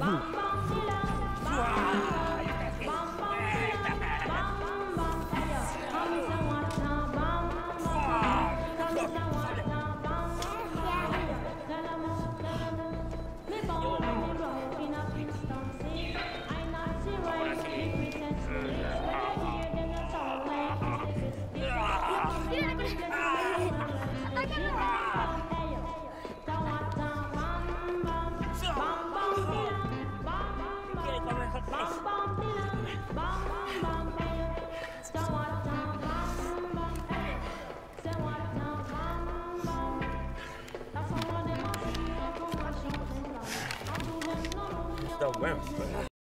嗯。the wimp.